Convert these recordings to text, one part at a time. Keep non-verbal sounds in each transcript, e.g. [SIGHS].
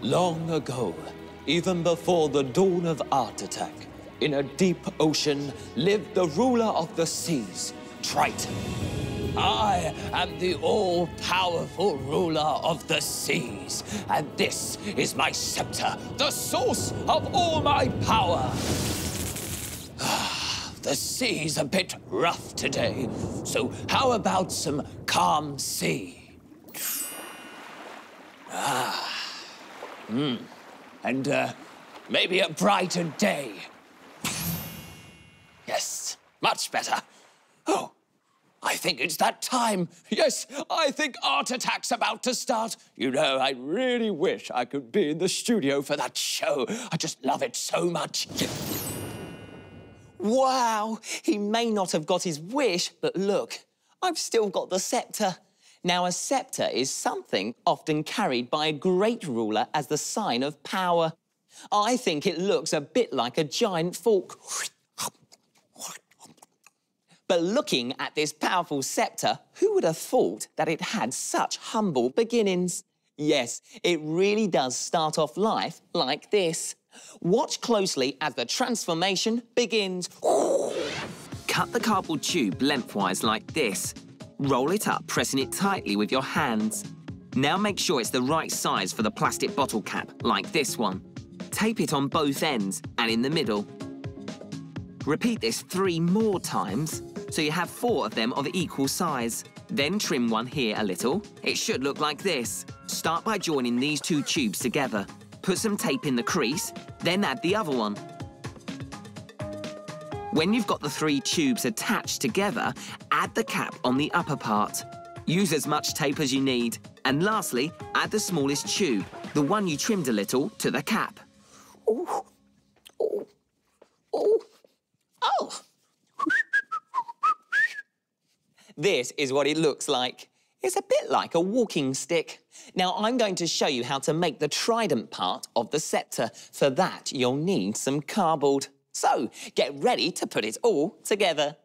Long ago, even before the dawn of Art Attack, in a deep ocean lived the ruler of the seas, Triton. I am the all-powerful ruler of the seas, and this is my scepter, the source of all my power. [SIGHS] the sea's a bit rough today, so how about some calm sea? [SIGHS] Ah. Hmm. And, uh, maybe a brighter day. Yes, much better. Oh, I think it's that time. Yes, I think Art Attack's about to start. You know, I really wish I could be in the studio for that show. I just love it so much. Wow, he may not have got his wish, but look, I've still got the scepter. Now, a scepter is something often carried by a great ruler as the sign of power. I think it looks a bit like a giant fork. But looking at this powerful scepter, who would have thought that it had such humble beginnings? Yes, it really does start off life like this. Watch closely as the transformation begins. Cut the cardboard tube lengthwise like this. Roll it up, pressing it tightly with your hands. Now make sure it's the right size for the plastic bottle cap, like this one. Tape it on both ends and in the middle. Repeat this three more times, so you have four of them of equal size. Then trim one here a little. It should look like this. Start by joining these two tubes together. Put some tape in the crease, then add the other one. When you've got the three tubes attached together, add the cap on the upper part. Use as much tape as you need. And lastly, add the smallest tube, the one you trimmed a little, to the cap. Oh, oh, oh, oh. this is what it looks like. It's a bit like a walking stick. Now, I'm going to show you how to make the trident part of the scepter. For that, you'll need some cardboard. So, get ready to put it all together.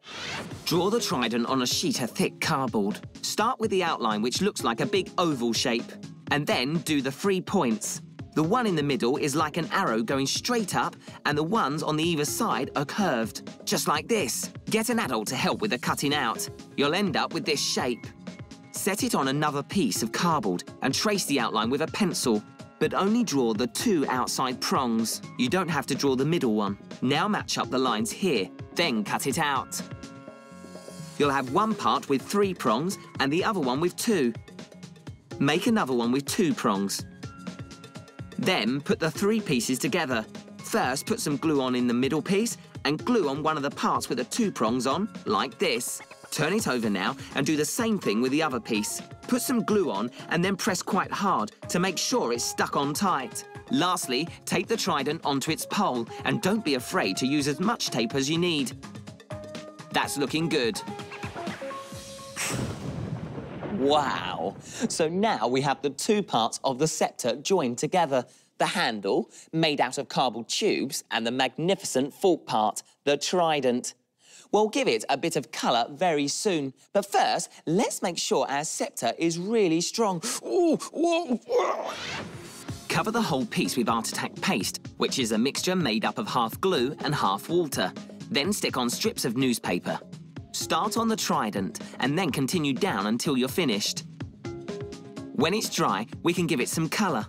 Draw the trident on a sheet of thick cardboard. Start with the outline, which looks like a big oval shape. And then do the three points. The one in the middle is like an arrow going straight up, and the ones on the either side are curved, just like this. Get an adult to help with the cutting out. You'll end up with this shape. Set it on another piece of cardboard and trace the outline with a pencil, but only draw the two outside prongs. You don't have to draw the middle one. Now match up the lines here, then cut it out. You'll have one part with three prongs and the other one with two. Make another one with two prongs. Then put the three pieces together. First, put some glue on in the middle piece and glue on one of the parts with the two prongs on, like this. Turn it over now and do the same thing with the other piece. Put some glue on and then press quite hard to make sure it's stuck on tight. Lastly, take the trident onto its pole and don't be afraid to use as much tape as you need. That's looking good. Wow. So now we have the two parts of the scepter joined together. The handle, made out of cardboard tubes, and the magnificent fork part, the trident. We'll give it a bit of colour very soon. But first, let's make sure our scepter is really strong. Ooh, Cover the whole piece with Art Attack paste, which is a mixture made up of half glue and half water. Then stick on strips of newspaper. Start on the trident and then continue down until you're finished. When it's dry, we can give it some colour.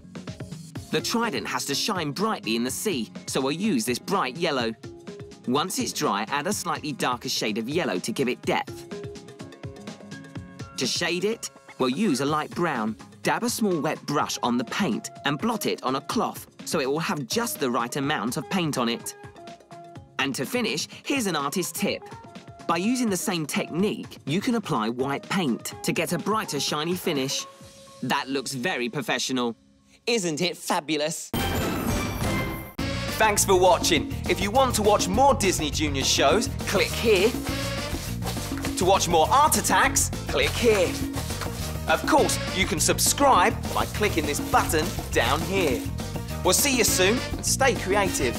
The trident has to shine brightly in the sea, so we'll use this bright yellow. Once it's dry, add a slightly darker shade of yellow to give it depth. To shade it, we'll use a light brown. Dab a small wet brush on the paint and blot it on a cloth so it will have just the right amount of paint on it. And to finish, here's an artist's tip. By using the same technique, you can apply white paint to get a brighter, shiny finish. That looks very professional. Isn't it fabulous? Thanks for watching. If you want to watch more Disney Junior shows, click here. To watch more Art Attacks, click here. Of course, you can subscribe by clicking this button down here. We'll see you soon and stay creative.